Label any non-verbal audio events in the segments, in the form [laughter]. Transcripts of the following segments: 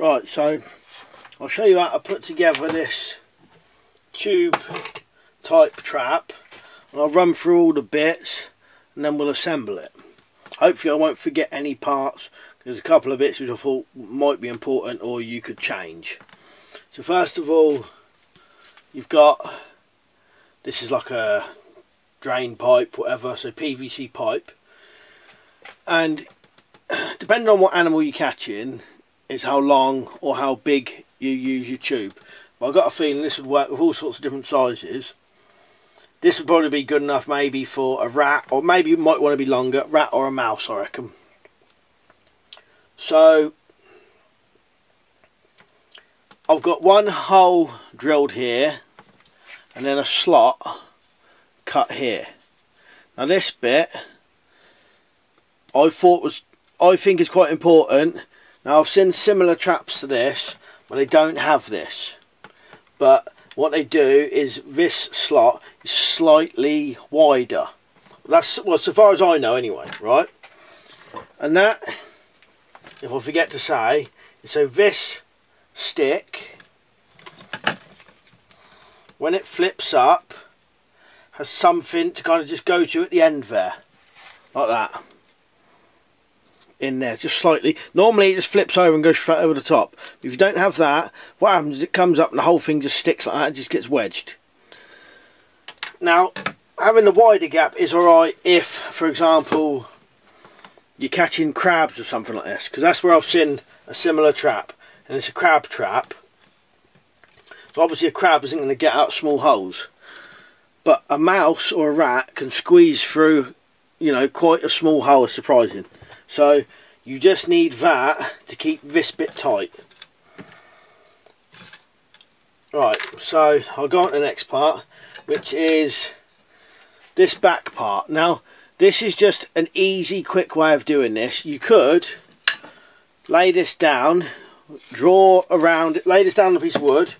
Right, so I'll show you how to put together this tube type trap. And I'll run through all the bits and then we'll assemble it. Hopefully I won't forget any parts. There's a couple of bits which I thought might be important or you could change. So first of all, you've got, this is like a drain pipe, whatever, so PVC pipe. And [clears throat] depending on what animal you're catching, is how long or how big you use your tube. But I've got a feeling this would work with all sorts of different sizes. This would probably be good enough maybe for a rat, or maybe you might want to be longer, rat or a mouse I reckon. So, I've got one hole drilled here, and then a slot cut here. Now this bit, I thought was, I think is quite important. Now I've seen similar traps to this, but they don't have this. But what they do is this slot is slightly wider. That's well, so far as I know, anyway, right? And that, if I forget to say, so this stick, when it flips up, has something to kind of just go to at the end there, like that in there just slightly. Normally it just flips over and goes straight over the top. If you don't have that what happens is it comes up and the whole thing just sticks like that and just gets wedged. Now having the wider gap is alright if for example you're catching crabs or something like this because that's where I've seen a similar trap and it's a crab trap. So obviously a crab isn't going to get out small holes. But a mouse or a rat can squeeze through you know quite a small hole surprising so you just need that to keep this bit tight. Right, so I'll go on to the next part, which is this back part. Now, this is just an easy, quick way of doing this. You could lay this down, draw around it, lay this down on a piece of wood,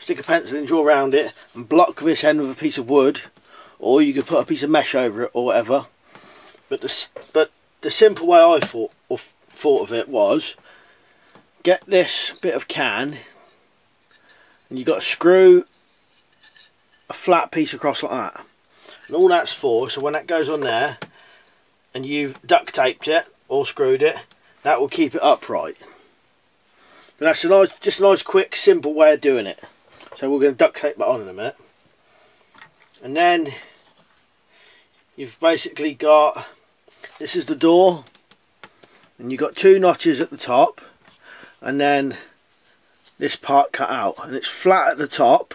stick a pencil and draw around it, and block this end with a piece of wood, or you could put a piece of mesh over it or whatever. But the, but the simple way I thought thought of it was get this bit of can and you've got to screw a flat piece across like that. And all that's for so when that goes on there and you've duct taped it or screwed it that will keep it upright. But that's a nice just a nice quick simple way of doing it. So we're going to duct tape that on in a minute. And then you've basically got this is the door. And you've got two notches at the top and then this part cut out. And it's flat at the top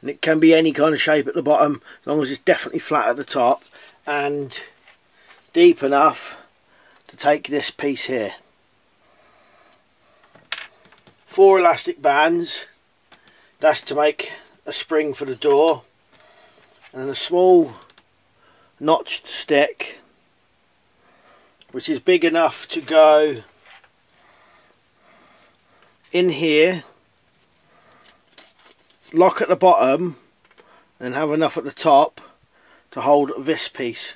and it can be any kind of shape at the bottom as long as it's definitely flat at the top and deep enough to take this piece here. Four elastic bands. That's to make a spring for the door. And a small notched stick which is big enough to go in here lock at the bottom and have enough at the top to hold this piece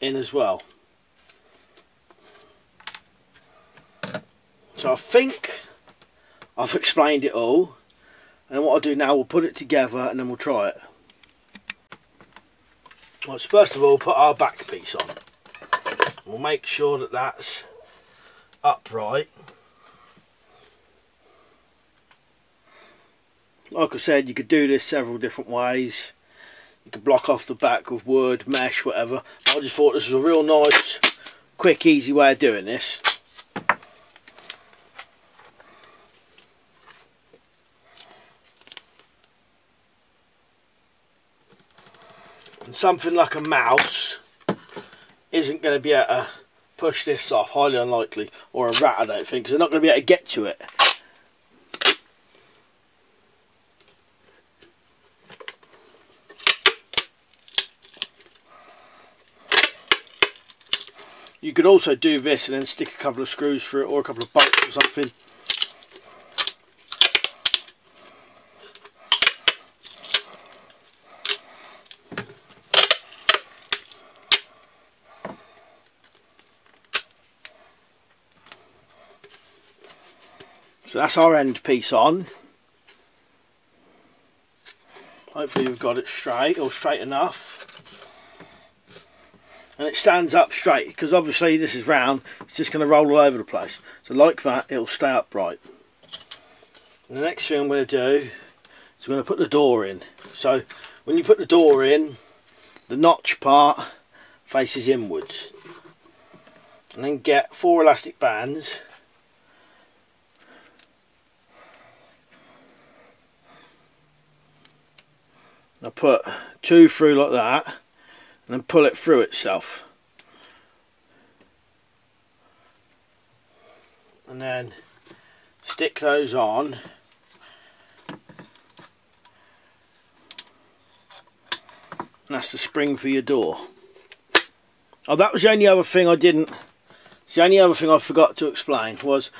in as well. So I think I've explained it all and what I'll do now we'll put it together and then we'll try it. Well, so first of all put our back piece on we'll make sure that that's upright. Like I said you could do this several different ways. You could block off the back with wood, mesh, whatever. I just thought this was a real nice quick easy way of doing this. And something like a mouse isn't going to be able to push this off, highly unlikely, or a rat I don't think, because they're not going to be able to get to it. You could also do this and then stick a couple of screws through it or a couple of bolts or something So that's our end piece on. Hopefully we've got it straight or straight enough. And it stands up straight because obviously this is round, it's just going to roll all over the place. So like that, it'll stay upright. And the next thing I'm going to do is I'm going to put the door in. So when you put the door in, the notch part faces inwards. And then get four elastic bands I put two through like that and then pull it through itself. And then stick those on. That's the spring for your door. Oh that was the only other thing I didn't the only other thing I forgot to explain was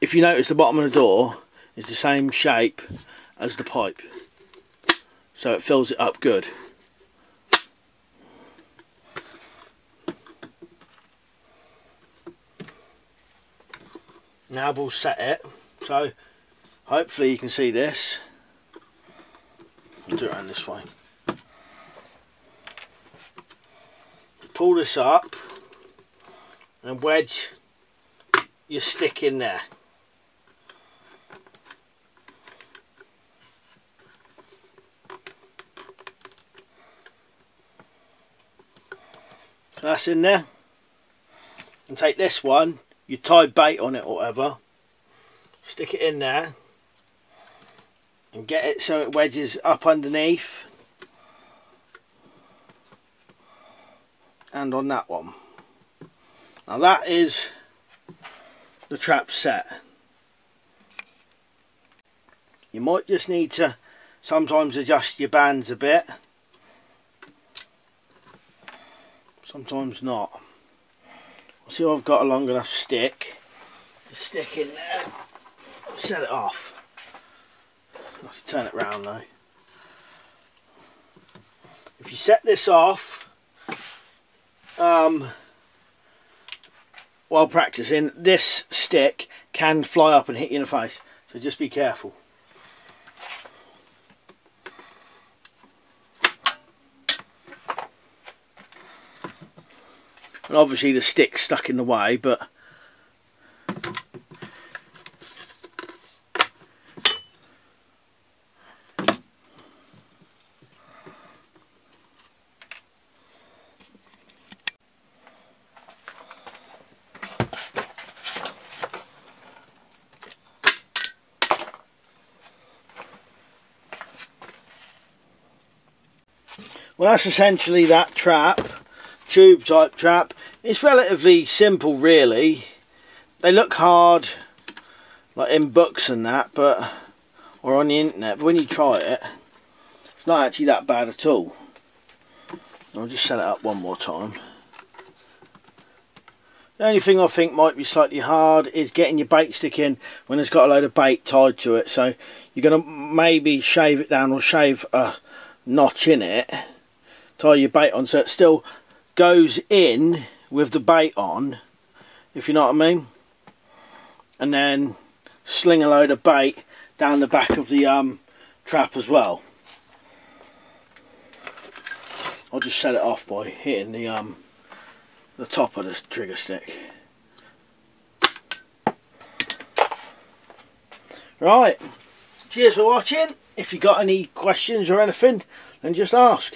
if you notice the bottom of the door is the same shape as the pipe so it fills it up good. Now we'll set it, so hopefully you can see this. I'll do it around this way. Pull this up and wedge your stick in there. That's in there. And take this one you tie bait on it or whatever. Stick it in there. And get it so it wedges up underneath. And on that one. Now that is the trap set. You might just need to sometimes adjust your bands a bit sometimes not. I'll see I've got a long enough stick to stick in there, set it off. I have to turn it round though. If you set this off um, while practicing, this stick can fly up and hit you in the face, so just be careful. And obviously the stick's stuck in the way but Well that's essentially that trap tube type trap. It's relatively simple really. They look hard like in books and that but or on the internet but when you try it it's not actually that bad at all. I'll just set it up one more time. The only thing I think might be slightly hard is getting your bait stick in when it's got a load of bait tied to it. So you're going to maybe shave it down or shave a notch in it. Tie your bait on so it still goes in with the bait on, if you know what I mean. And then sling a load of bait down the back of the um, trap as well. I'll just set it off by hitting the um, the top of the trigger stick. Right, cheers for watching. If you got any questions or anything, then just ask.